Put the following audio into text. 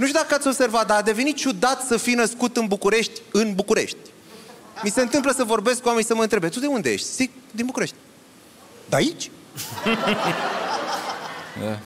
Nu știu dacă ați observat, dar a devenit ciudat să fii născut în București, în București. Mi se întâmplă să vorbesc cu oameni să mă întrebe, tu de unde ești? Zic, din București. De aici?